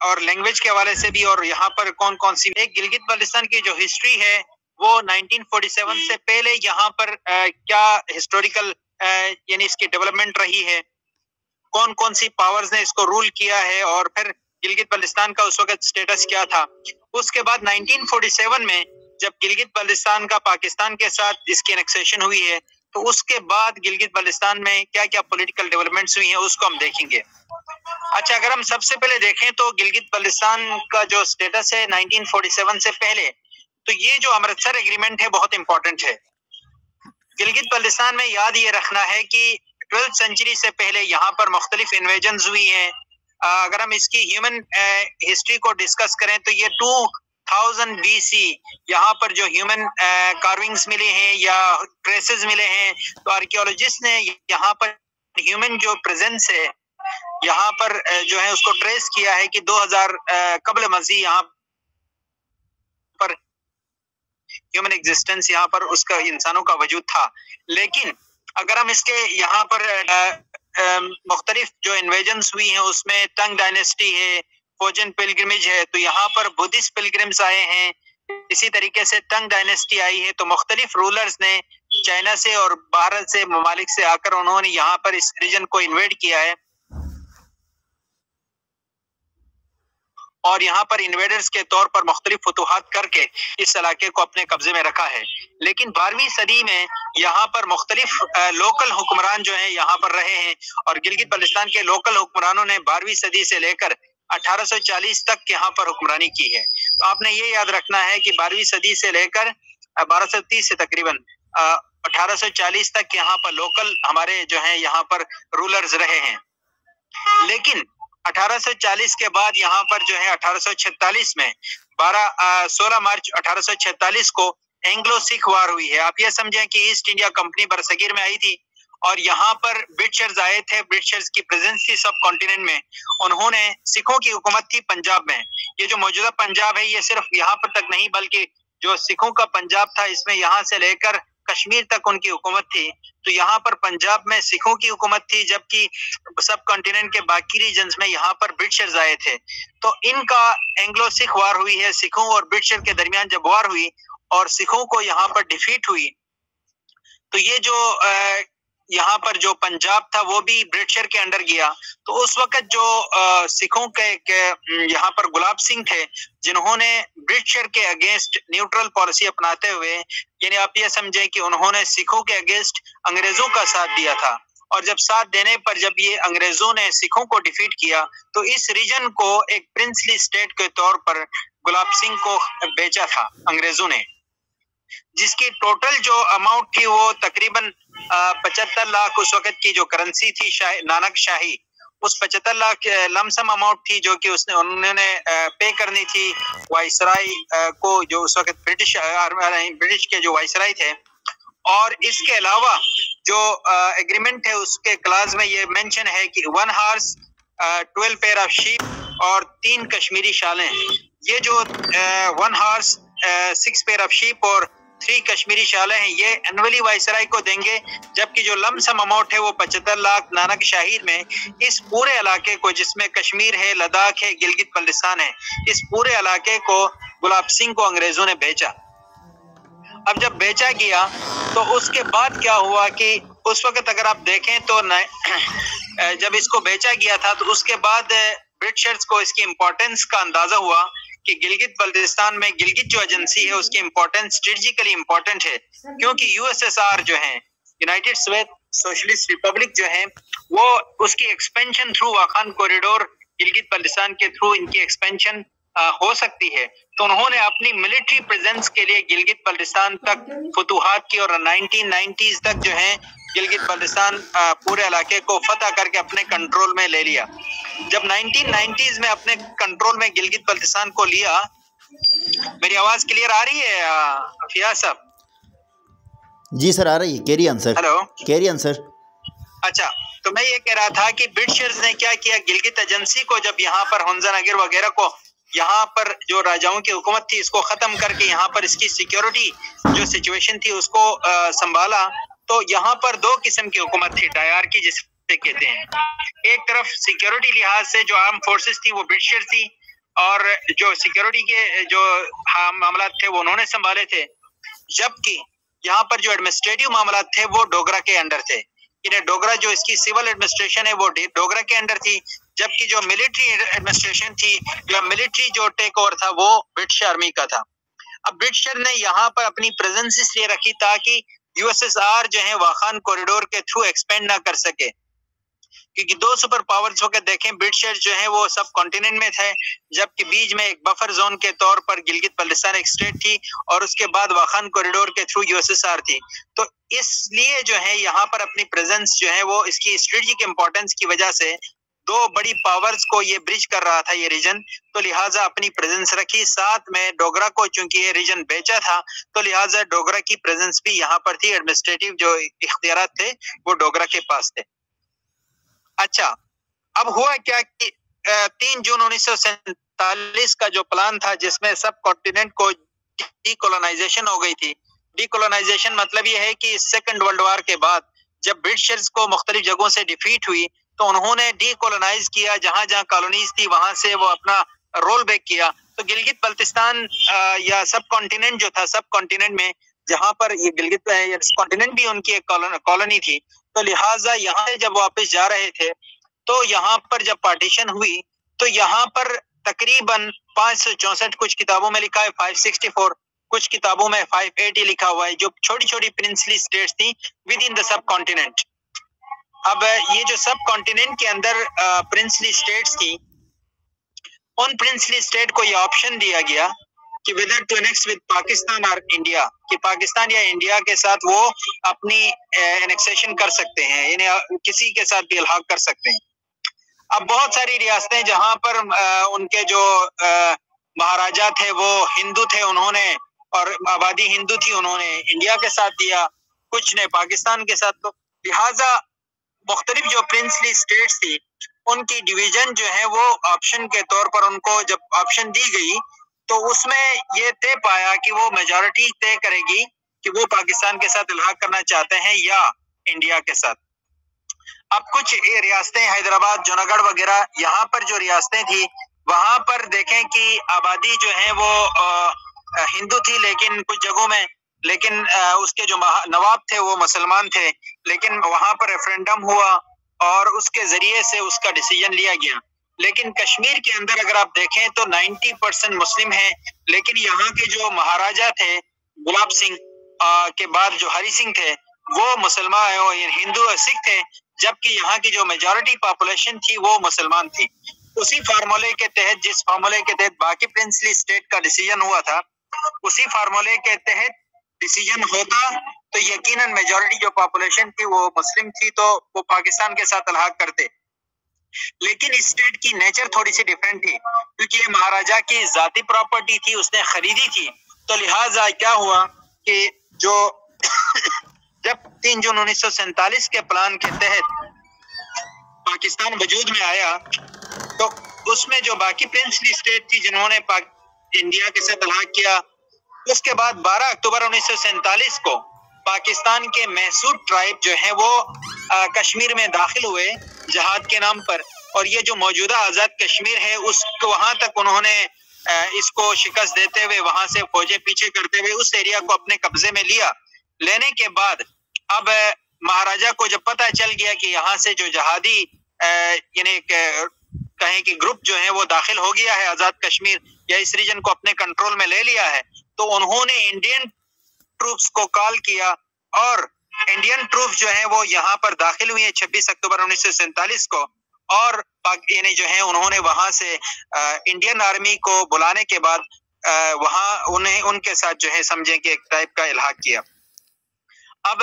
और लैंग्वेज के हवाले से भी और यहाँ पर कौन कौन सी एक गिलगित बल्तिस्तान की जो हिस्ट्री है वो 1947 से पहले यहाँ पर आ, क्या हिस्टोरिकल यानी इसकी डेवलपमेंट रही है? कौन कौन सी पावर्स ने इसको रूल किया है? और फिर गिलगित बल्तिस्तान का उस वक्त स्टेटस क्या था? उसके बाद 1947 में जब गिलगित बल्तिस्तान का पाकिस्तान के साथ इसकी एनेक्सेशन हुई है तो उसके बाद गिलगित बल्तिस्तान में क्या क्या पॉलिटिकल डेवलपमेंट्स हुई हैं, उसको हम देखेंगे। अच्छा अगर हम सबसे पहले देखें तो गिलगित बल्तिस्तान का जो स्टेटस है 1947 से पहले तो ये जो अमृतसर एग्रीमेंट है, बहुत इंपॉर्टेंट है। गिलगित बल्तिस्तान में याद ये रखना है कि ट्वेल्थ सेंचुरी से पहले यहाँ पर मुख्तलिफ़ इन्वेजन हुई हैं। अगर हम इसकी ह्यूमन हिस्ट्री को डिस्कस करें तो ये टू थाउज़ेंड बी सी यहाँ पर जो ह्यूमन कार्विंग्स मिले हैं या ट्रेसेस मिले हैं तो आर्कियोलॉजिस्ट ने यहाँ पर ह्यूमन जो प्रेजेंस है, यहाँ पर जो है उसको ट्रेस किया है कि 2000 कबल मसीह यहाँ पर ह्यूमन एग्जिस्टेंस यहाँ पर उसका, इंसानों का वजूद था। लेकिन अगर हम इसके यहाँ पर मुख्तलिफ़ जो इन्वेजन हुई हैं, उसमें टंग डायनेस्टी है फोजन पिलग्रमेज है तो यहाँ पर बुद्धिस्ट पिलग्रिम्स आए हैं। इसी तरीके से टंग डायनेस्टी आई है तो मुख्तलिफ़ रूलर्स ने चाइना से और भारत से ममालिक से आकर उन्होंने यहाँ पर इस रीजन को इन्वेट किया है। और यहाँ पर इन्वेडर्स के तौर पर मुख्तलिफ़ फतूहत करके इस इलाके को अपने कब्जे में रखा है। लेकिन बारहवीं सदी में यहाँ पर मुख्तलिफ़ लोकल हुक्मरान जो है, यहाँ पर रहे हैं। और गिलगित बल्तिस्तान के लोकल हुक्मरानों ने बारहवीं सदी से लेकर 1840 तक यहाँ पर हुक्मरानी की है। तो आपने ये याद रखना है कि बारहवीं सदी से लेकर 1230 से तकरीबन 1840 तक यहाँ पर लोकल हमारे जो है यहाँ पर रूलर्स रहे हैं। लेकिन 1840 के बाद यहाँ पर जो है 1846 में 12 16 मार्च 1846 को एंग्लो सिख वार हुई है। आप ये समझें कि ईस्ट इंडिया कंपनी बरसगीर में आई थी। और यहाँ पर ब्रिटिशर्स आए थे, ब्रिटिशर्स की प्रेजेंस थी सब कॉन्टिनेंट में। उन्होंने सिखों की हुकूमत थी पंजाब में। ये जो मौजूदा पंजाब है, ये सिर्फ़ यहाँ पर तक नहीं, बल्कि जो सिखों का पंजाब था, इसमें यहाँ से लेकर कश्मीर तक उनकी हुकूमत थी। तो यहाँ पर पंजाब में सिखों की हुकूमत थी, जबकि सब कॉन्टिनेंट के बाकी रीजन में यहाँ पर ब्रिटिशर्स आए थे। तो इनका एंग्लो सिख वार हुई है, सिखों और ब्रिटिशर के दरमियान जब वार हुई और सिखों को यहाँ पर डिफीट हुई तो ये जो यहाँ पर जो पंजाब था वो भी ब्रिटिशर के अंडर गया। तो उस वक्त जो सिखों के, के यहाँ पर गुलाब सिंह थे जिन्होंने ब्रिटिशर के अगेंस्ट न्यूट्रल पॉलिसी अपनाते हुए यानी आप ये समझे कि उन्होंने सिखों के अगेंस्ट अंग्रेज़ों का साथ दिया था। और जब साथ देने पर जब ये अंग्रेज़ों ने सिखों को डिफीट किया तो इस रीजन को एक प्रिंसली स्टेट के तौर पर गुलाब सिंह को बेचा था अंग्रेज़ों ने। जिसकी टोटल जो अमाउंट थी वो तकरीबन पचहत्तर लाख उस वक्त की जो करेंसी थी शाही, नानक शाही, उस पचहत्तर लाख लमसम अमाउंट थी जो कि उसने, उन्होंने पे करनी थी। वाइसराय को जो उस वक्त ब्रिटिश ब्रिटिश के जो वाइसराय थे। और इसके अलावा जो एग्रीमेंट है, उसके क्लास में ये मेंशन है कि one horse twelve pair of sheep और तीन कश्मीरी शालें। ये जो one horse six pair of sheep और थ्री कश्मीरी शाले हैं। ये एनुअली वायसराय को देंगे, जबकि जो लमसम अमाउंट है वो पचहत्तर लाख नानक शाहिर में इस पूरे इलाके को, जिसमें कश्मीर है, लद्दाख है, गिलगित बल्तिस्तान है, इस पूरे इलाके को गुलाब सिंह को अंग्रेज़ों ने बेचा। अब जब बेचा गया तो उसके बाद क्या हुआ कि उस वक्त अगर आप देखें तो जब इसको बेचा गया था तो उसके बाद, ब्रिटिशर्स को इसकी इम्पोर्टेंस का अंदाज़ा हुआ कि गिलगित बल्तिस्तान में गिलगित जो एजेंसी है, उसकी इम्पोर्टेंस स्ट्रेटजिकली इम्पोर्टेंट है। क्योंकि यूएसएसआर जो है यूनाइटेड स्वेत सोशलिस्ट रिपब्लिक जो है, वो उसकी expansion through Wakhan corridor Gilgit Baltistan के थ्रू इनकी एक्सपेंशन हो सकती है। तो उन्होंने अपनी मिलिट्री प्रेजेंस के लिए गिलगित बल्तिस्तान तक फतूहत की और 1990s तक जो है गिलगित बल्तिस्तान पूरे इलाके को फतह करके अपने कंट्रोल में ले लिया। जब 1990s में अपने कंट्रोल में गिलगित बल्तिस्तान को लिया मेरी आवाज़ क्लियर आ रही है फियाज साहब? जी सर आ रही है। कैरी आंसर हेलो कैरी आंसर अच्छा तो मैं ये कह रहा था कि ब्रिटिशर्स ने क्या किया? गिलगित एजेंसी को जब यहाँ पर हंजा नगर वगैरह को यहाँ पर जो राजाओं की हुकूमत थी इसको खत्म करके यहाँ पर इसकी सिक्योरिटी जो सिचुएशन थी उसको आ, संभाला। तो यहाँ पर दो किस्म की हुकूमत थी डायर की जिसे कहते हैं। एक तरफ़ सिक्योरिटी लिहाज से जो आर्म फोर्सेस थी वो ब्रिटिशर थी और जो सिक्योरिटी के जो मामला थे वो उन्होंने संभाले थे। जबकि यहाँ पर जो एडमिनिस्ट्रेटिव मामला थे वो डोगरा के अंडर थे। डोगरा जो इसकी सिविल एडमिनिस्ट्रेशन है वो डोगरा के अंडर थी। जबकि जो मिलिट्री एडमिनिस्ट्रेशन थी, या मिलिट्री जो टेक ओवर था, वो ब्रिटिश आर्मी का था। अब ब्रिटिशर ने यहाँ पर अपनी प्रेजेंस इसलिए रखी ताकि यूएसएसआर जो है वाखान कॉरिडोर के थ्रू एक्सपेंड ना कर सके। क्योंकि दो सुपर पावर्स होकर देखें ब्रिटिशर जो है, वो सब कॉन्टिनेंट में थे, जबकि बीच में एक बफर जोन के तौर पर गिलगित बल्तिस्तान एक स्टेट थी, और उसके बाद वाखान कॉरिडोर के थ्रू यूएसएसआर थी। तो इसलिए जो है, यहाँ पर अपनी प्रेजेंस जो है, वो इसकी स्ट्रेटेजिक इंपॉर्टेंस की वजह से दो बड़ी पावर्स को ये ब्रिज कर रहा था ये रीजन तो लिहाजा अपनी प्रेजेंस रखी। साथ में डोगरा को चूँकि ये रीजन बेचा था तो लिहाजा डोगरा की प्रेजेंस भी यहाँ पर थी। एडमिनिस्ट्रेटिव जो इख्तियार थे, वो डोगरा के पास थे। अच्छा अब हुआ क्या कि तीन जून उन्नीस का जो प्लान था, जिसमें सब कॉन्टिनेंट को डीकोलोनाइजेशन हो गई थी। डीकोलोनाइजेशन मतलब ये है कि सेकेंड वर्ल्ड वार के बाद, जब ब्रिटिशर्स को मुख्तलिफ़ जगहों से डिफीट हुई तो उन्होंने डीकोलोनाइज किया, जहाँ जहाँ कॉलोनीज थी, वहाँ से वो अपना रोल बैक किया। तो गिलगित बल्तिस्तान या सब कॉन्टिनेंट जो था सब कॉन्टिनेंट में, जहाँ पर ये गिलगित कॉन्टिनेंट भी उनकी एक कॉलोनी थी तो लिहाजा यहाँ से जब वापस जा रहे थे तो यहाँ पर जब पार्टीशन हुई तो यहाँ पर तकरीबन पाँच सौ चौसठ कुछ किताबों में लिखा है फाइव सिक्सटी फोर कुछ किताबों में फाइव एटी लिखा हुआ है, जो छोटी छोटी प्रिंसली स्टेट्स थी within the subcontinent अब ये जो सब कॉन्टिनेंट के अंदर प्रिंसली स्टेट्स थी, उन प्रिंसली स्टेट को ये ऑप्शन दिया गया कि whether to next with Pakistan और इंडिया कि पाकिस्तान या इंडिया के साथ वो अपनी एनेक्सेशन कर सकते हैं इन्हें किसी के साथ भी अलहाक कर सकते हैं। अब बहुत सारी रियासतें जहाँ पर उनके जो महाराजा थे, वो हिंदू थे उन्होंने, और आबादी हिंदू थी उन्होंने इंडिया के साथ दिया, कुछ ने पाकिस्तान के साथ तो लिहाजा मुख्तलिफ़ जो प्रिंसली स्टेट थी, उनकी डिवीज़न जो है वो ऑप्शन के तौर पर उनको जब ऑप्शन दी गई तो उसमें ये तय पाया कि वो मेजोरिटी तय करेगी कि वो पाकिस्तान के साथ इलाहा करना चाहते हैं या इंडिया के साथ। अब कुछ रियासतें, हैदराबाद, जूनागढ़ वगैरह, यहाँ पर जो रियासतें थी, वहाँ पर देखें कि आबादी जो है वो हिंदू थी, लेकिन कुछ जगहों में लेकिन उसके जो नवाब थे, वो मुसलमान थे, लेकिन वहाँ पर रेफरेंडम हुआ और उसके ज़रिए से उसका डिसीज़न लिया गया। लेकिन कश्मीर के अंदर अगर आप देखें तो 90 परसेंट मुस्लिम हैं, लेकिन यहाँ के जो महाराजा थे, गुलाब सिंह के बाद जो हरि सिंह थे, वो मुसलमान और हिंदू और सिख थे, जबकि यहाँ की जो मेजोरिटी पॉपुलेशन थी, वो मुसलमान थी। उसी फार्मूले के तहत, जिस फार्मूले के तहत बाकी प्रिंसली स्टेट का डिसीज़न हुआ था, उसी फार्मूले के तहत डिसीज़न होता तो यकीनन मेजोरिटी जो पॉपुलेशन थी वो मुस्लिम थी तो वो पाकिस्तान के साथ अलहाक करते लेकिन इस स्टेट की नेचर थोड़ी सी डिफरेंट थी, क्योंकि ये महाराजा की जाती प्रॉपर्टी थी, उसने खरीदी थी। तो लिहाजा क्या हुआ कि जो जब तीन जून उन्नीस के प्लान के तहत पाकिस्तान वजूद में आया तो उसमें जो बाकी प्रिंसली स्टेट थी जिन्होंने इंडिया के साथ तलाक किया उसके बाद 12 अक्टूबर उन्नीस को पाकिस्तान के मैसूर ट्राइब जो है वो आ, कश्मीर में दाखिल हुए जहाद के नाम पर। और ये जो मौजूदा आज़ाद कश्मीर है उसको वहाँ तक उन्होंने इसको शिकस्त देते हुए वहाँ से फौजें पीछे करते हुए उस एरिया को अपने कब्जे में लिया। लेने के बाद अब महाराजा को जब पता चल गया कि यहाँ से जो जहादी यानी कहें कि ग्रुप जो है वो दाखिल हो गया है आज़ाद कश्मीर या इस रीजन को अपने कंट्रोल में ले लिया है तो उन्होंने इंडियन ट्रूप्स को कॉल किया और इंडियन ट्रूप जो है वो यहाँ पर दाखिल हुई है छब्बीस अक्टूबर उन्नीस सौ सैंतालीस को और यानी जो है उन्होंने वहाँ से इंडियन आर्मी को बुलाने के बाद वहाँ उन्हें, उनके साथ जो है समझे कि एक टाइप का इलाहा किया। अब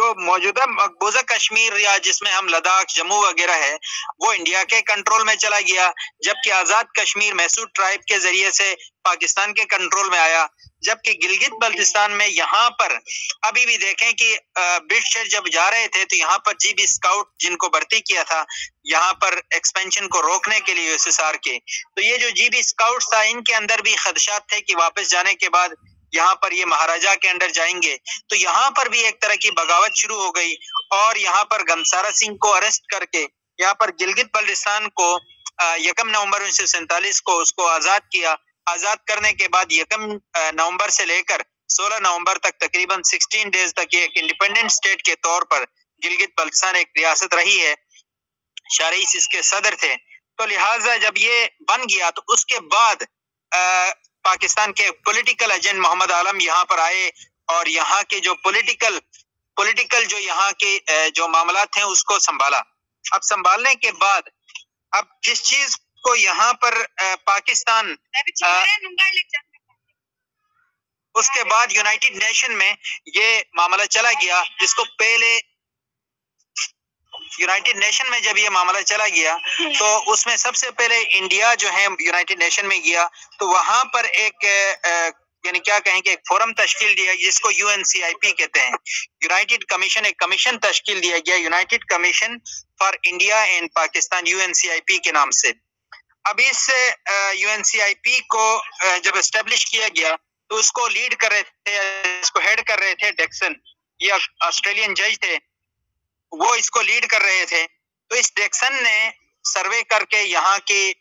जो मौजूदा मकबूजा कश्मीर या जिसमें हम लद्दाख, जम्मू वगैरह है, वो इंडिया के कंट्रोल में चला गया, जबकि आज़ाद कश्मीर मैसूर ट्राइब के ज़रिए से पाकिस्तान के कंट्रोल में आया, जबकि गिलगित बल्तिस्तान में यहाँ पर, अभी भी देखें कि ब्रिटिशर जब जा रहे थे तो यहाँ पर जीबी स्काउट जिनको भर्ती किया था, यहाँ पर एक्सपेंशन को रोकने के लिए यूएसएसआर के तो ये जो जीबी स्काउट था, इनके अंदर भी खदशात थे कि वापस जाने के बाद यहाँ पर ये महाराजा के अंडर जाएँगे। तो यहाँ पर भी एक तरह की बगावत शुरू हो गई और यहाँ पर गंसारा सिंह को अरेस्ट करके, यहाँ पर गिलगित बल्तिस्तान को यकम नवंबर उन्नीस को उसको आज़ाद किया। आज़ाद करने के बाद यकम नवंबर से लेकर 16 नवंबर तक तकरीबन 16 डेज़ तक ये एक इंडिपेंडेंट स्टेट के तौर पर गिलगित बल्तिस्तान एक रियासत रही है। शारीस इसके सदर थे। तो लिहाजा जब ये बन गया तो उसके बाद पाकिस्तान के पॉलिटिकल एजेंट मोहम्मद आलम यहाँ पर आए और यहाँ के जो पॉलिटिकल पॉलिटिकल जो यहाँ के जो मामला थे उसको संभाला। अब संभालने के बाद अब जिस चीज़ को यहाँ पर पाकिस्तान उसके बाद यूनाइटेड नेशन में ये मामला चला गया जिसको पहले यूनाइटेड नेशन में जब ये मामला चला गया तो उसमें सबसे पहले इंडिया जो है यूनाइटेड नेशन में गया तो वहाँ पर एक यानी क्या कहेंगे एक फोरम तश्कील दिया जिसको यूएनसीआईपी कहते हैं। यूनाइटेड कमीशन एक कमीशन तश्कील दिया गया united commission for India and Pakistan UNCIP के नाम से। अब इस यूएनसीआईपी को जब एस्टेब्लिश किया गया तो उसको लीड कर रहे थे इसको हेड कर रहे थे डेक्सन ये ऑस्ट्रेलियन जज थे वो इसको लीड कर रहे थे। तो इस डेक्सन ने सर्वे करके यहाँ की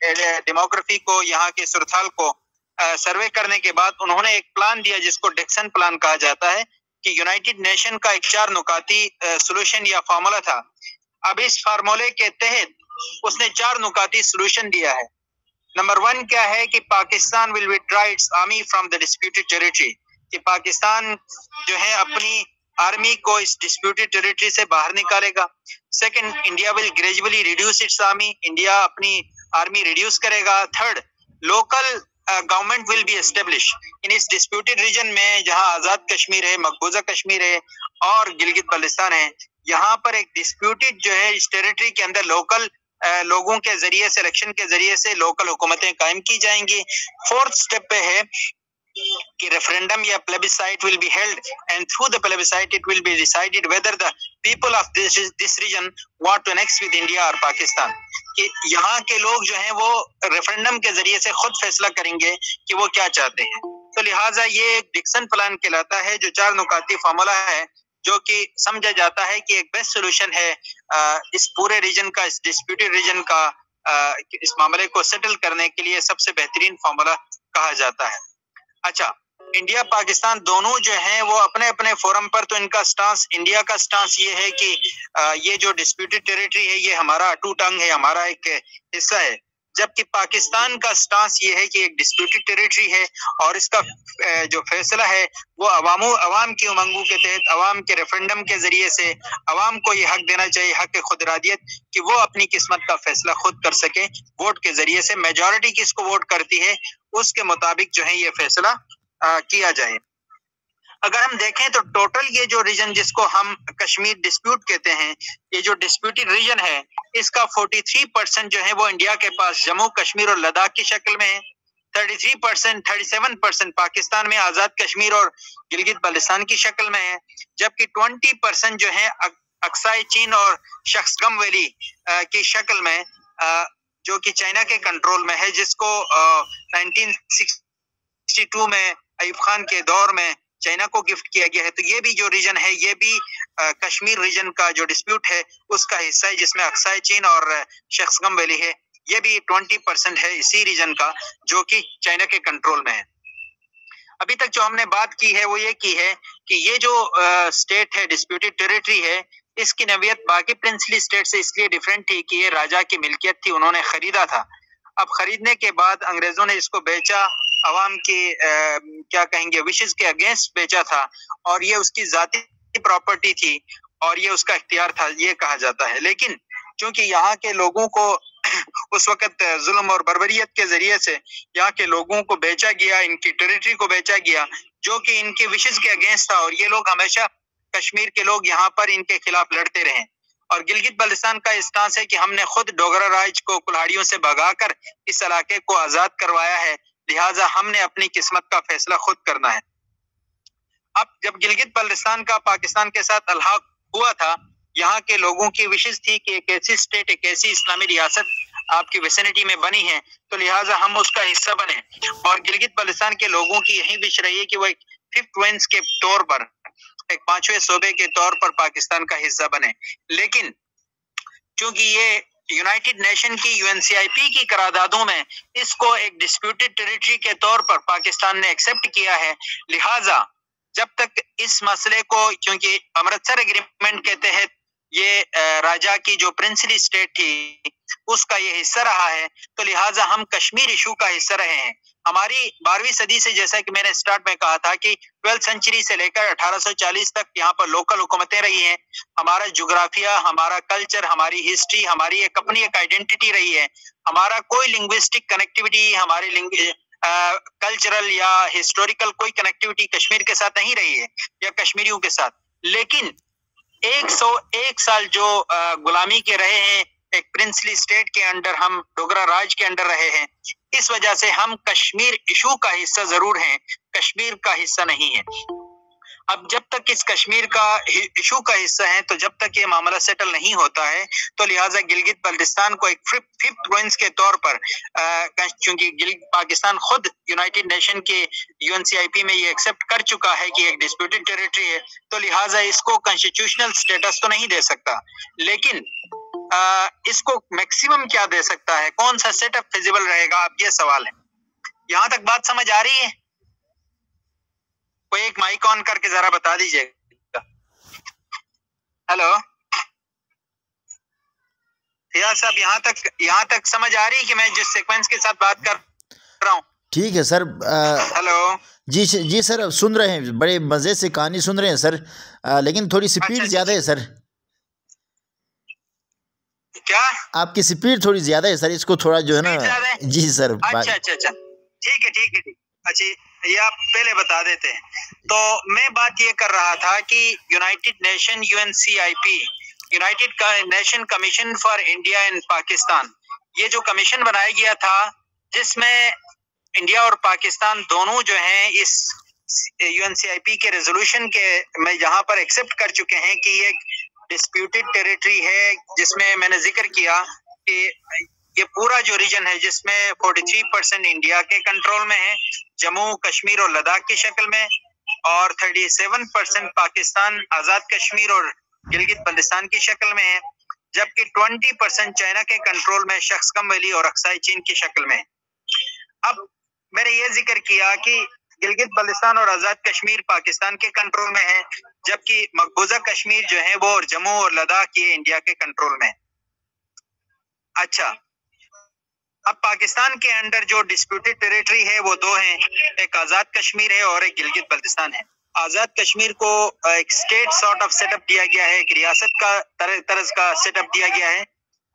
डेमोग्राफी को, यहाँ के सुरथाल को सर्वे करने के बाद उन्होंने एक प्लान दिया जिसको डेक्सन प्लान कहा जाता है कि यूनाइटेड नेशन का एक चार नुकाती सोल्यूशन या फार्मूला था। अब इस फार्मूले के तहत उसने चार नुकाती सोल्यूशन दिया है। नंबर वन क्या है कि Pakistan will withdraw its army from the disputed territory कि पाकिस्तान जो है अपनी आर्मी को इस डिस्प्यूटेड टेरिटरी से बाहर निकालेगा। Second India will gradually reduce its army India अपनी आर्मी रिड्यूस करेगा। Third local government will be establish in इस डिस्प्यूटेड रीजन में जहाँ आज़ाद कश्मीर है मकबूजा कश्मीर है और गिलगित बल्तिस्तान है यहाँ पर एक डिस्प्यूटेड जो है इस टेरिटरी के अंदर लोकल uh, लोगों के ज़रिए से इलेक्शन के ज़रिए से लोकल हुकूमतें कायम की जाएँगी। फोर्थ स्टेप पे है कि रेफरेंडम या plebiscite will be held and through the plebiscite it will be decided whether the people of this this region want to next with India और पाकिस्तान कि यहाँ के लोग जो हैं वो रेफरेंडम के ज़रिए से खुद फैसला करेंगे कि वो क्या चाहते हैं। तो लिहाजा ये एक डिक्सन प्लान कहलाता है, जो चार नुकाती फार्मूला है, जो कि समझा जाता है कि एक बेस्ट सोल्यूशन है इस पूरे रीजन का, इस डिस्प्यूटेड रीजन का इस मामले को सेटल करने के लिए सबसे बेहतरीन फार्मूला कहा जाता है। अच्छा इंडिया पाकिस्तान दोनों जो हैं, वो अपने अपने फोरम पर तो इनका स्टांस इंडिया का स्टांस ये है कि ये जो डिस्प्यूटेड टेरिटरी है, ये हमारा टूट अंग है, हमारा एक हिस्सा है। जबकि पाकिस्तान का स्टांस ये है कि एक डिस्प्यूटेड टेरिटरी है, और इसका जो फैसला है, वो अवाम अवाम की उमंगों के तहत, अवाम के रेफरेंडम के ज़रिए से, अवाम को ये हक देना चाहिए, हक खुदरादियत कि वो अपनी किस्मत का फैसला खुद कर सके वोट के ज़रिए से। मेजोरिटी किसको वोट करती है? उसके मुताबिक जो है ये फैसला किया जाए। अगर हम देखें तो टोटल ये जो रीजन जिसको हम कश्मीर डिस्प्यूट कहते हैं, ये जो डिस्प्यूटेड रीजन है, इसका 43 परसेंट जो है वो इंडिया के पास, जम्मू, कश्मीर और लद्दाख की शक्ल में है। 33 परसेंट थर्टी परसेंट पाकिस्तान में, आज़ाद कश्मीर और गिलगित बल्तिस्तान की शक्ल में है। जबकि 20 परसेंट जो है अक्साई चीन और शख्स गम वैली की शक्ल में जो कि चाइना के कंट्रोल में है जिसको नाइनटीन सिक्सटी टू में अयूब खान के दौर में चाइना को गिफ्ट किया गया है। तो ये भी जो रीजन है ये भी आ, कश्मीर रीजन का जो डिस्प्यूट है उसका हिस्सा है जिसमें अक्साई चीन और शख्सगम वैली है। ये भी ट्वेंटी परसेंट है इसी रीजन का जो कि चाइना के कंट्रोल में है। अभी तक जो हमने बात की है वो ये की है कि ये जो आ, स्टेट है डिस्प्यूटेड टेरिटरी है इसकी नवियत बाकी प्रिंसली स्टेट से इसलिए डिफरेंट थी कि ये राजा की मिल्कियत थी, उन्होंने खरीदा था। अब खरीदने के बाद अंग्रेज़ों ने इसको बेचा, अवाम के क्या कहेंगे विशेष के अगेंस्ट बेचा था और ये उसकी जाती प्रॉपर्टी थी और ये उसका इख्तियार था, ये कहा जाता है। लेकिन क्योंकि यहाँ के लोगों को उस वक्त जुल्म और बर्बरियत के ज़रिए से यहाँ के लोगों को बेचा गया, इनकी टेरिटरी को बेचा गया, जो कि इनके विशेष के अगेंस्ट था और ये लोग हमेशा कश्मीर के लोग यहाँ पर इनके खिलाफ लड़ते रहे। और गिलगित बल्तिस्तान का स्टांस है कि हमने खुद डोगरा राज को कुल्हाड़ियों से भगाकर इस इलाके को आज़ाद करवाया है। लिहाजा हमने अपनी किस्मत का फैसला खुद करना है। अब जब गिलगित बल्तिस्तान का पाकिस्तान के साथ अलहाक हुआ था, यहाँ के लोगों की विशेष थी कि एक ऐसी स्टेट एक ऐसी इस्लामी रियासत आपकी वेसिनिटी में बनी है तो लिहाजा हम उसका हिस्सा बने। और गिलगित बल्तिस्तान के लोगों की यही विश रही है कि वो एक फिफ्थ के तौर पर एक पाँचवें सूबे के तौर पर पाकिस्तान का हिस्सा बने। लेकिन क्योंकि ये यूनाइटेड नेशन की यूएनसीआईपी की करारदादों में इसको एक डिस्प्यूटेड टेरिटरी के तौर पर पाकिस्तान ने एक्सेप्ट किया है, लिहाजा जब तक इस मसले को क्योंकि अमृतसर एग्रीमेंट के तहत ये राजा की जो प्रिंसली स्टेट थी, उसका ये हिस्सा रहा है तो लिहाजा हम कश्मीर इशू का हिस्सा रहे हैं। हमारी बारहवीं सदी से जैसा कि मैंने स्टार्ट में कहा था कि ट्वेल्थ सेंचुरी से लेकर 1840 तक यहाँ पर लोकल हुकूमतें रही हैं। हमारा जोग्राफिया हमारा कल्चर हमारी हिस्ट्री हमारी एक अपनी एक आइडेंटिटी रही है। हमारा कोई लिंग्विस्टिक कनेक्टिविटी हमारी कल्चरल या हिस्टोरिकल कोई कनेक्टिविटी कश्मीर के साथ नहीं रही है, या कश्मीरियों के साथ। लेकिन 101 साल जो गुलामी के रहे हैं एक प्रिंसली स्टेट के अंडर हम डोगरा राज के अंडर रहे हैं। इस वजह से हम कश्मीर इशू का हिस्सा ज़रूर हैं। कश्मीर का हिस्सा नहीं है। अब जब तक इस कश्मीर का इशू का हिस्सा है तो जब तक ये मामला सेटल नहीं होता है तो लिहाजा गिलगित बल्तिस्तान को एक फिफ्थ प्रोविंस के तौर पर क्योंकि पाकिस्तान खुद यूनाइटेड नेशन के यूएनसीआईपी में ये एक्सेप्ट कर चुका है कि एक डिस्प्यूटेड टेरिटरी है तो लिहाजा इसको कॉन्स्टिट्यूशनल स्टेटस तो नहीं दे सकता। लेकिन आ, इसको मैक्सिमम क्या दे सकता है? कौन सा सेटअप फिजिबल रहेगा? आप ये सवाल है। यहाँ तक बात समझ आ रही है? कोई एक माइक ऑन करके जरा बता दीजिएगा। हेलो यार साहब यहाँ तक यहाँ तक समझ आ रही है कि मैं जिस सीक्वेंस के साथ बात कर रहा हूँ? ठीक है सर हेलो जी जी सर सुन रहे हैं। बड़े मज़े से कहानी सुन रहे हैं सर। आ, लेकिन थोड़ी स्पीड अच्छा, अच्छा ज़्यादा है सर। क्या? आपकी स्पीड थोड़ी ज़्यादा है सर इसको थोड़ा जो है ना जी सर अच्छा अच्छा अच्छा। ठीक है ठीक है ठीक। अच्छा ये आप पहले बता देते हैं। तो मैं बात ये कर रहा था कि United Nation UNCIP United Nation commission for India and Pakistan ये जो कमीशन बनाया गया था जिसमें इंडिया और पाकिस्तान दोनों जो हैं इस यूएनसीआईपी के रेजोल्यूशन के में यहाँ पर एक्सेप्ट कर चुके हैं कि ये डिस्प्यूटेड टेरिटरी है, जिसमें मैंने ज़िक्र किया कि ये पूरा जो रीजन है, जिसमें 43 परसेंट इंडिया के कंट्रोल में है जम्मू कश्मीर और लद्दाख की शक्ल में, और 37 परसेंट पाकिस्तान आज़ाद कश्मीर और गिलगित बल्तिस्तान की शक्ल में है, जबकि 20 परसेंट चाइना के कंट्रोल में शख्स कम वैली और अक्साई चीन की शक्ल में अब मैंने ये ज़िक्र किया कि गिलगित बल्तिस्तान और आज़ाद कश्मीर पाकिस्तान के कंट्रोल में है जबकि मकबूजा कश्मीर जो है वो और जम्मू और लद्दाख ये इंडिया के कंट्रोल में अच्छा अब पाकिस्तान के अंडर जो डिस्प्यूटेड टेरिटरी है, वो दो हैं। एक आज़ाद कश्मीर है और एक गिलगित बल्तिस्तान है। आज़ाद कश्मीर को एक स्टेट सॉर्ट ऑफ़ सेटअप दिया गया है, एक रियासत का तरह तरह का सेटअप दिया गया है।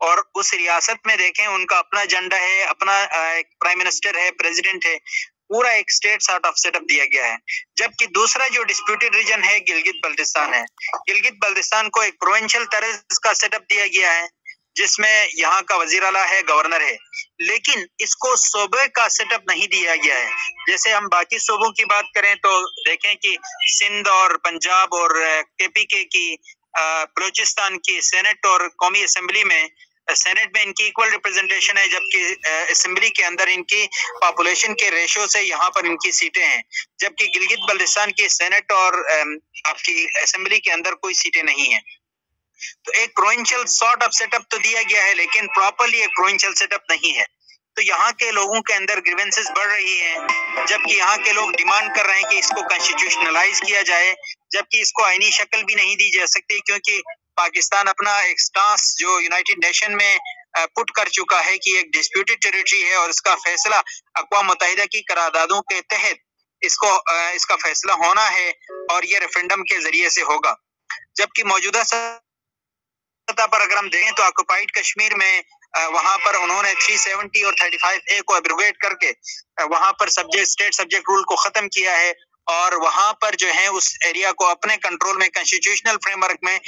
और उस रियासत में देखें, उनका अपना एजेंडा है, अपना एक प्राइम मिनिस्टर है प्रेसिडेंट है। पूरा एक स्टेट सॉर्ट ऑफ़ सेटअप दिया गया है। जबकि दूसरा जो डिस्प्यूटेड रीजन है, गिलगित बल्तिस्तान है। गिलगित बल्तिस्तान को एक प्रोविंशियल तरह का सेटअप दिया गया है, जिसमें यहाँ का वज़ीर अला है गवर्नर है। लेकिन इसको सूबे का सेटअप नहीं दिया गया है। जैसे हम बाकी सूबों की बात करें तो देखें कि सिंध और पंजाब और केपीके की बलोचिस्तान की सेनेट और कौमी असम्बली में सेनेट में इनकी इक्वल रिप्रेजेंटेशन है, जबकि असेंबली के अंदर इनकी पॉपुलेशन के रेशो से यहाँ पर इनकी सीटें हैं। जबकि गिलगित बल्तिस्तान की सेनेट और आपकी असेंबली के अंदर कोई सीटें नहीं है। तो एक प्रोविंशियल सॉर्ट ऑफ़ सेटअप तो दिया गया है, लेकिन प्रॉपरली एक प्रोविंशियल सेटअप नहीं है। तो यहाँ के लोगों के अंदर ग्रीवेंसेस बढ़ रही हैं, जबकि यहाँ के लोग डिमांड कर रहे हैं कि इसको कॉन्स्टिट्यूशनलाइज किया जाए, जबकि इसको आईनी शक्ल भी नहीं दी जा सकती, क्योंकि पाकिस्तान अपना एक स्टांस जो यूनाइटेड नेशन में पुट कर चुका है कि एक डिस्प्यूटेड टेरिटरी है और इसका फैसला अकवा मुतहदा की करारदादों के तहत इसको इसका फैसला होना है और ये रेफरेंडम के ज़रिए से होगा। जबकि मौजूदा सतह पर अगर हम देखें तो ऑक्युपाइड कश्मीर में वहाँ पर उन्होंने 370 और 35 ए को एब्रोगेट करके वहाँ पर सब्जेक्ट स्टेट सब्जेक्ट रूल को खत्म किया है और वहाँ पर जो है उस एरिया को अपने कंट्रोल में कॉन्स्टिट्यूशनल फ्रेमवर्क में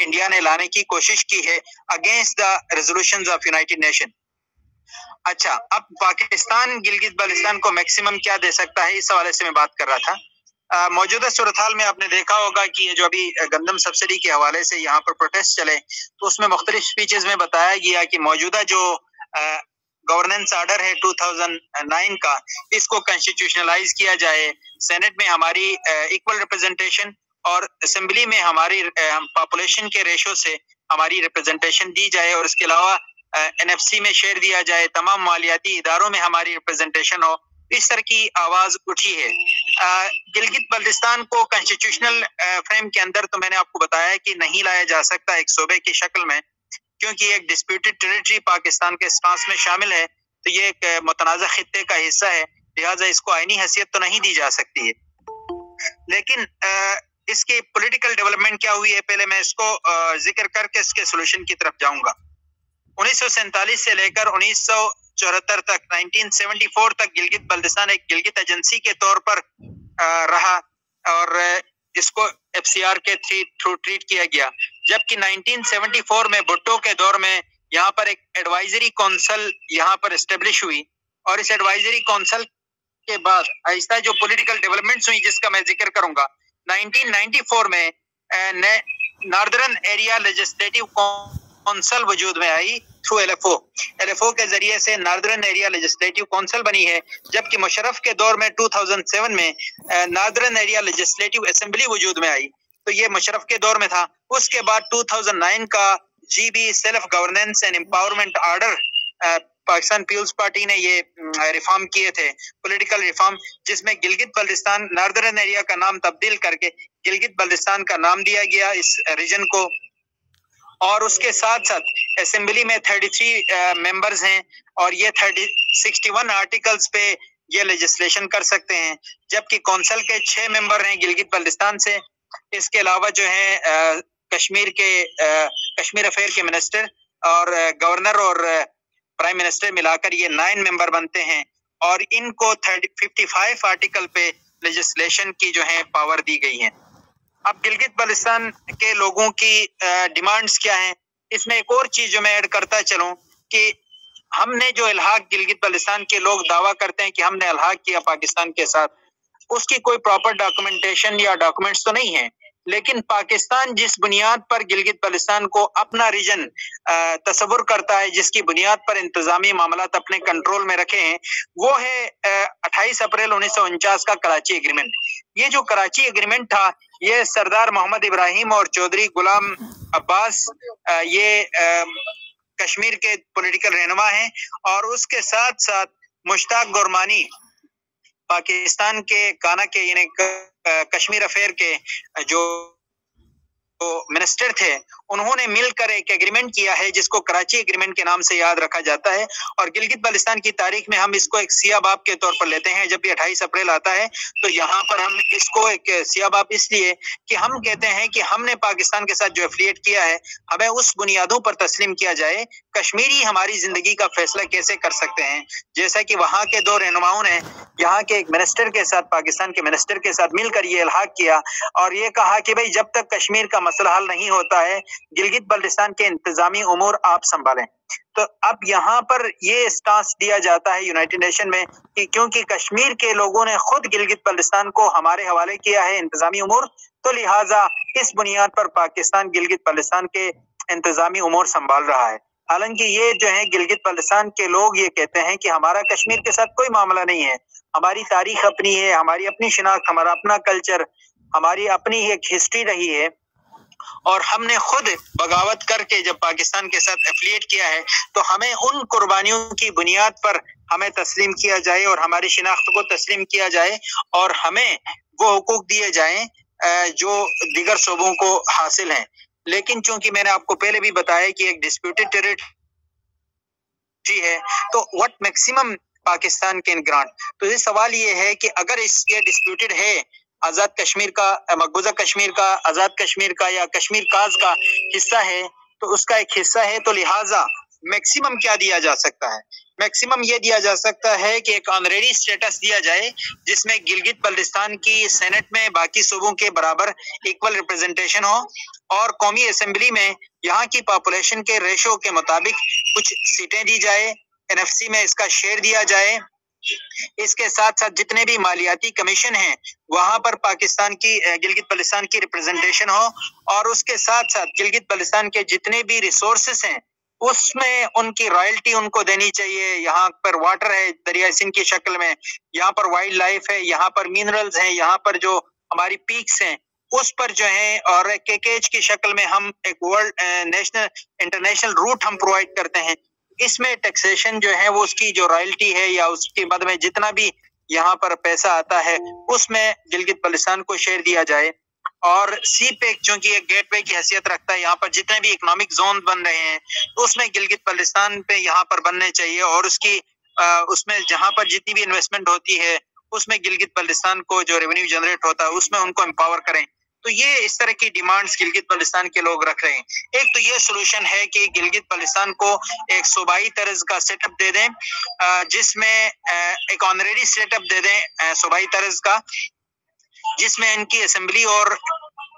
इंडिया ने लाने की कोशिश की है against the resolution of United Nation अच्छा अब पाकिस्तान, गिलगित बलिस्तान को मैक्सिमम क्या दे सकता है? इस हवाले से मैं बात कर रहा था। मौजूदा सूरत हाल में आपने देखा होगा कि ये जो अभी गंदम सब्सिडी के हवाले से यहाँ पर प्रोटेस्ट चले तो उसमें मुख्तलिफ़ स्पीचेस में बताया गया कि मौजूदा जो गवर्नेंस ऑर्डर है 2009 का। इसको कॉन्स्टिट्यूशनलाइज किया जाए। सेनेट में हमारी इक्वल रिप्रेजेंटेशन और असेंबली में हमारी पॉपुलेशन के रेशो से हमारी रिप्रेजेंटेशन दी जाए और इसके अलावा एनएफसी में शेयर दिया जाए, तमाम मालियाती इदारों में हमारी रिप्रेजेंटेशन हो। इस तरह की आवाज़ उठी है। गिलगित बल्तिस्तान को कॉन्स्टिट्यूशनल फ्रेम के अंदर तो मैंने आपको बताया कि नहीं लाया जा सकता एक सूबे की शक्ल में। क्योंकि एक डिस्प्यूटेड टेरिटरी पाकिस्तान के स्टांस में शामिल है तो ये एक मुतनाज़ खत्े का हिस्सा है। लिहाजा इसको आईनी हैसियत तो नहीं दी जा सकती है। लेकिन इसकी पॉलिटिकल डेवलपमेंट क्या हुई है? पहले मैं इसको ज़िक्र करके इसके सोल्यूशन की तरफ़ जाऊँगा। उन्नीस से लेकर उन्नीस चौहत्तर तक 1974 तक गिलगित बल्दिस्तान एक गिलगित एजेंसी के तौर पर रहा और इसको एफसीआर के थ्री, थ्रू ट्रीट किया गया। जबकि 1974 में भुट्टो के दौर में यहाँ पर एक एडवाइजरी काउंसिल यहाँ पर एस्टेब्लिश हुई और इस एडवाइजरी काउंसिल के बाद आहिस्ता जो पॉलिटिकल डेवलपमेंट्स हुई जिसका मैं ज़िक्र करूँगा 1994 में नॉर्दर्न एरिया लेजिस्लेटिव काउंसिल वजूद में आई थ्रू एलएफओ एलएफओ के ज़रिए से नॉर्दर्न एरिया लेजिस्लेटिव काउंसिल बनी है, जबकि मुशरफ के दौर में 2007 में नॉर्दर्न एरिया लेजिस्लेटिव असेंबली वजूद में आई। तो ये मुशरफ के दौर में था। उसके बाद 2009 का GB self governance and empowerment order Pakistan Peoples Party ने ये रिफॉर्म किए थे। पॉलिटिकल रिफॉर्म जिसमें गिलगित बल्तिस्तान नॉर्दर्न एरिया का नाम तब्दील करके गिलगित बल्तिस्तान का नाम दिया गया इस रीजन को। और उसके साथ साथ असेंबली में 33 मेंबर्स हैं और ये 30 61 आर्टिकल्स पे ये लेजिस्लेशन कर सकते हैं। जबकि कौंसल के छह मेंबर हैं गिलगित बल्तिस्तान से। इसके अलावा जो है कश्मीर के कश्मीर अफेयर के मिनिस्टर और गवर्नर और प्राइम मिनिस्टर मिलाकर ये नाइन मेंबर बनते हैं और इनको थर्टी, फिफ्टी फाइव आर्टिकल पे लेजिस्लेशन की जो है पावर दी गई है। अब गिलगित बलिस्तान के लोगों की डिमांड्स क्या हैं? इसमें एक और चीज़ जो मैं ऐड करता चलूँ कि हमने जो इलाहाक गिलगित बलिस्तान के लोग दावा करते हैं कि हमने इलाहाक किया पाकिस्तान के साथ उसकी कोई प्रॉपर डॉक्यूमेंटेशन या डॉक्यूमेंट्स तो नहीं है। लेकिन पाकिस्तान जिस बुनियाद पर गिलगित बलिस्तान को अपना रीजन तस्वुर करता है, जिसकी बुनियाद पर इंतजामी मामला अपने कंट्रोल में रखे हैं, वो है अट्ठाईस अप्रैल उन्नीस का कराची एग्रीमेंट ये जो कराची एग्रीमेंट था, ये सरदार मोहम्मद इब्राहिम और चौधरी गुलाम अब्बास ये कश्मीर के पॉलिटिकल रहनुमा हैं और उसके साथ साथ मुश्ताक गुरमानी पाकिस्तान के काना के यानी कश्मीर अफेयर के जो मिनिस्टर थे उन्होंने मिलकर एक एग्रीमेंट किया है, जिसको कराची एग्रीमेंट के नाम से याद रखा जाता है। और गिलगित बलिस्तान की तारीख में हम इसको एक सियाबाब के तौर पर लेते हैं। जब भी अट्ठाईस अप्रैल आता है तो यहाँ पर हम इसको एक सियाबाब इसलिए कि हम कहते हैं कि हमने पाकिस्तान के साथ जो एफिलिएट किया है, हमें उस बुनियादों पर तस्लीम किया जाए। कश्मीरी हमारी ज़िंदगी का फैसला कैसे कर सकते हैं? जैसा कि वहाँ के दो रहनुमाओं ने यहाँ के एक मिनिस्टर के साथ, पाकिस्तान के मिनिस्टर के साथ मिलकर ये इलाहा किया और ये कहा कि भाई, जब तक कश्मीर का मसला हल नहीं होता है गिलगित बल्तिस्तान के इंतजामी उमूर आप संभालें। तो अब यहाँ पर ये स्टांस दिया जाता है यूनाइटेड नेशन में कि क्योंकि कश्मीर के लोगों ने खुद गिलगित बल्तिस्तान को हमारे हवाले किया है इंतजामी उमूर तो लिहाजा इस बुनियाद पर पाकिस्तान गिलगित बल्तिस्तान के इंतजामी उमूर संभाल रहा है। हालाँकि ये जो है गिलगित बल्तिस्तान के लोग ये कहते हैं कि हमारा कश्मीर के साथ कोई मामला नहीं है। हमारी तारीख अपनी है, हमारी अपनी शिनाख्त, हमारा अपना कल्चर हमारी अपनी एक हिस्ट्री रही है। और हमने खुद बगावत करके जब पाकिस्तान के साथ एफिलिएट किया है तो हमें उन कुर्बानियों की बुनियाद पर हमें तस्लीम किया जाए और हमारी शिनाख्त को तस्लीम किया जाए और हमें वो हकूक दिए जाए जो दिगर शोबों को हासिल हैं। लेकिन चूँकि मैंने आपको पहले भी बताया कि एक डिस्प्यूटेड टेरिटरी है तो what maximum Pakistan can grant तो ये सवाल ये है कि अगर इस ये डिस्प्यूटेड है आज़ाद कश्मीर का, मकबूजा कश्मीर का, आज़ाद कश्मीर का या कश्मीर काज का हिस्सा है तो उसका एक हिस्सा है तो लिहाजा मैक्सिमम क्या दिया जा सकता है? मैक्सिमम ये दिया जा सकता है कि एक ऑनरेरी स्टेटस दिया जाए, जिसमें गिलगित बल्तिस्तान की सेनेट में बाकी सूबों के बराबर इक्वल रिप्रेजेंटेशन हो, और कौमी असम्बली में यहाँ की पॉपुलेशन के रेशो के मुताबिक कुछ सीटें दी जाए एनएफसी में इसका शेयर दिया जाए इसके साथ साथ जितने भी मालियाती कमीशन हैं, वहाँ पर पाकिस्तान की गिलगित बलिस्तान की रिप्रेजेंटेशन हो और उसके साथ साथ गिलगित बलिस्तान के जितने भी रिसोर्सेस हैं, उसमें उनकी रॉयल्टी उनको देनी चाहिए। यहाँ पर वाटर है दरिया सिंह की शक्ल में, यहाँ पर वाइल्ड लाइफ है, यहाँ पर मिनरल्स हैं, यहाँ पर जो हमारी पीक्स हैं, उस पर जो है और केकेज की शक्ल में हम एक वर्ल्ड नेशनल इंटरनेशनल रूट हम प्रोवाइड करते हैं। इसमें टैक्सेशन जो है वो उसकी जो रॉयल्टी है या उसके बाद में जितना भी यहाँ पर पैसा आता है उसमें गिलगित बलिस्तान को शेयर दिया जाए। और सी पेक चूँकि एक गेट वे की हैसियत रखता है यहाँ पर जितने भी इकोनॉमिक जोन बन रहे हैं उसमें गिलगित बलिस्तान पे यहाँ पर बनने चाहिए और उसकी आ, उसमें जहाँ पर जितनी भी इन्वेस्टमेंट होती है उसमें गिलगित बल्तिस्तान को जो रेवेन्यू जनरेट होता है उसमें उनको एम्पावर करें। तो ये इस तरह की डिमांड्स गिलगित बल्तिस्तान के लोग रख रहे हैं। एक तो ये सोल्यूशन है कि गिलगित बल्तिस्तान को एक सूबाई तर्ज का सेटअप दे दें जिसमें एक ऑनरेरी सेटअप दे दें सूबाई तर्ज का, जिसमें इनकी असम्बली और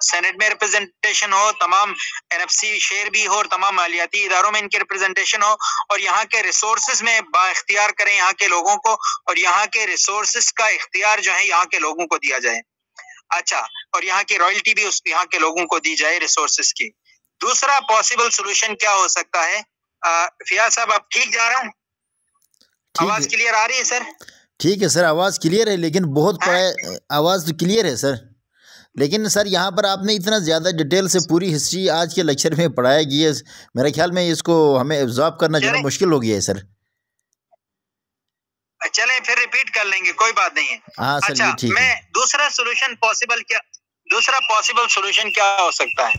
सेनेट में रिप्रेजेंटेशन हो, तमाम एनएफसी शेयर भी हो और तमाम मालियाती इदारों में इनके रिप्रेजेंटेशन हो, और यहाँ के रिसोर्सेज में बाख्तियार करें यहाँ के लोगों को, और यहाँ के रिसोर्सेज का इख्तियार जो है यहाँ के लोगों को दिया जाए। अच्छा और यहाँ की रॉयल्टी भी उस यहाँ के लोगों को दी जाए रिसोर्सेज की। दूसरा पॉसिबल सोल्यूशन क्या हो सकता है? फिया साहब आप ठीक जा रहा हूँ? आवाज़ क्लियर आ रही है सर ठीक है सर आवाज़ क्लियर है लेकिन बहुत हाँ? आवाज़ तो क्लियर है सर लेकिन सर यहाँ पर आपने इतना ज़्यादा डिटेल से पूरी हिस्ट्री आज के लेक्चर में पढ़ाया गई है मेरे ख्याल में इसको हमें एब्जॉर्ब करना जो मुश्किल हो गया है सर चले फिर रिपीट कर लेंगे कोई बात नहीं है। हाँ अच्छा, मैं दूसरा सोल्यूशन पॉसिबल क्या दूसरा पॉसिबल सोल्यूशन क्या हो सकता है?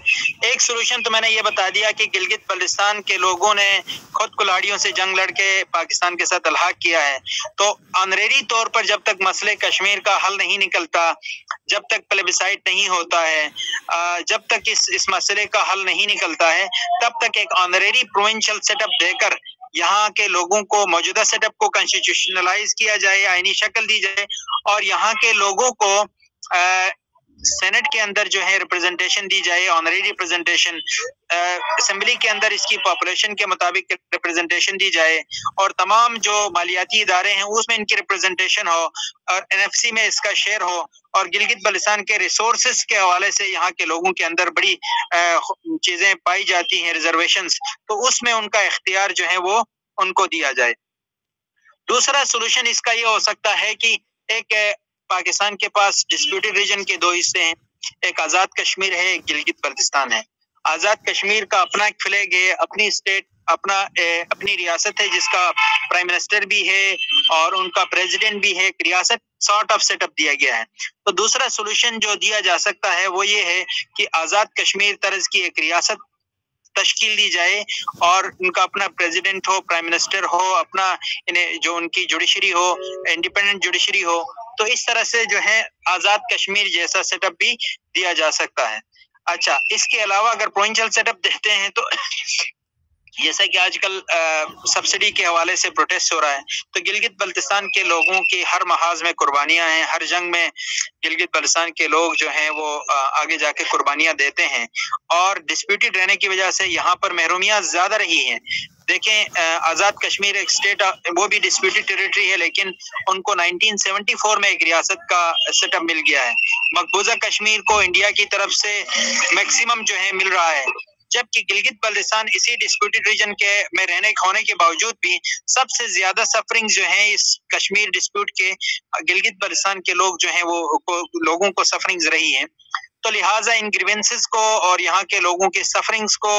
एक सोल्यूशन तो मैंने ये बता दिया कि गिलगित बल्तिस्तान के लोगों ने खुद कुलाड़ियों से जंग लड़के पाकिस्तान के साथ अलहाक किया है। तो ऑनरेरी तौर पर जब तक मसले कश्मीर का हल नहीं निकलता जब तक प्लेबिसाइड नहीं होता है जब तक इस इस मसले का हल नहीं निकलता है तब तक एक ऑनरेरी प्रोविंशियल सेटअप देकर यहाँ के लोगों को मौजूदा सेटअप को कॉन्स्टिट्यूशनलाइज किया जाए, आईनी शक्ल दी जाए और यहाँ के लोगों को सेनेट के अंदर जो है रिप्रेजेंटेशन दी जाए ऑनरी रिप्रेजेंटेशन असेंबली के अंदर इसकी पॉपुलेशन के मुताबिक रिप्रेजेंटेशन दी जाए और तमाम जो मालियाती इदारे हैं, उसमें इनकी रिप्रेजेंटेशन हो और एनएफसी में इसका शेयर हो और गिलगित बलिस्तान के रिसोर्सेज के हवाले से यहाँ के लोगों के अंदर बड़ी चीज़ें पाई जाती हैं रिजर्वेशन तो उसमें उनका इख्तियार जो है वो उनको दिया जाए। दूसरा सोल्यूशन इसका ये हो सकता है कि एक पाकिस्तान के पास डिस्प्यूटेड रीजन के दो हिस्से हैं। एक आज़ाद कश्मीर है एक गिलगित बल्तिस्तान है। आज़ाद कश्मीर का अपना एक फ्लैग है अपनी स्टेट अपना ए, अपनी रियासत है जिसका प्राइम मिनिस्टर भी है और उनका प्रेसिडेंट भी है। रियासत सॉर्ट ऑफ़ सेटअप दिया गया है। तो दूसरा सोल्यूशन जो दिया जा सकता है वो ये है कि आज़ाद कश्मीर तर्ज की एक रियासत तश्कील दी जाए और उनका अपना प्रेसिडेंट हो प्राइम मिनिस्टर हो अपना जो उनकी जुडिशरी हो इंडिपेंडेंट जुडिशरी हो तो इस तरह से जो है आज़ाद कश्मीर जैसा सेटअप भी दिया जा सकता है। अच्छा इसके अलावा अगर प्रोविंशियल सेटअप देखते हैं तो जैसा कि आजकल सब्सिडी के हवाले से प्रोटेस्ट हो रहा है तो गिलगित बल्तिस्तान के लोगों की हर महाज में कुर्बानियाँ हैं, हर जंग में गिलगित बल्तिस्तान के लोग जो हैं वो आगे जाके कुर्बानियाँ देते हैं। और डिस्प्यूटेड रहने की वजह से यहाँ पर महरूमियाँ ज़्यादा रही हैं। देखें आज़ाद कश्मीर एक स्टेट वो भी डिस्प्यूटेड टेरिटरी है, लेकिन उनको 1974 में एक रियासत का सेटअप मिल गया है। मकबूजा कश्मीर को इंडिया की तरफ़ से मैक्सिमम जो है मिल रहा है। जबकि गिलगित बल्तिस्तान इसी डिस्प्यूटेड रीजन के में रहने होने के बावजूद भी सबसे ज़्यादा सफरिंग जो है इस कश्मीर डिस्प्यूट के गिलगित बल्तिस्तान के लोग जो है वो को, लोगों को सफरिंग रही है। तो लिहाजा इन ग्रीवेंसेस को और यहाँ के लोगों के सफरिंग्स को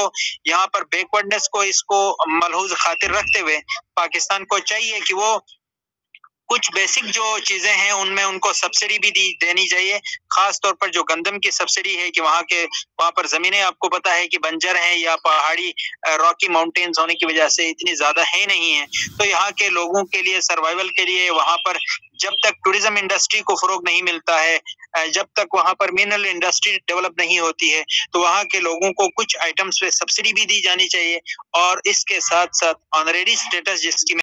यहाँ पर बैकवर्डनेस को इसको मलहूज खातिर रखते हुए पाकिस्तान को चाहिए कि वो कुछ बेसिक जो चीज़ें हैं, उनमें उनको सब्सिडी भी दी, देनी चाहिए। खास तौर पर जो गंदम की सब्सिडी है कि वहाँ के, वहाँ पर जमीनें आपको पता है कि बंजर हैं या पहाड़ी रॉकी माउंटेन्स होने की वजह से इतनी ज़्यादा है नहीं है। तो यहाँ के लोगों के लिए सर्वाइवल के लिए वहाँ पर जब तक टूरिज़्म इंडस्ट्री को फरोग नहीं मिलता है जब तक वहाँ पर मिनरल इंडस्ट्री डेवलप नहीं होती है तो वहाँ के लोगों को कुछ आइटम्स पे सब्सिडी भी दी जानी चाहिए और इसके साथ साथ ऑनरेरी स्टेटस जिसकी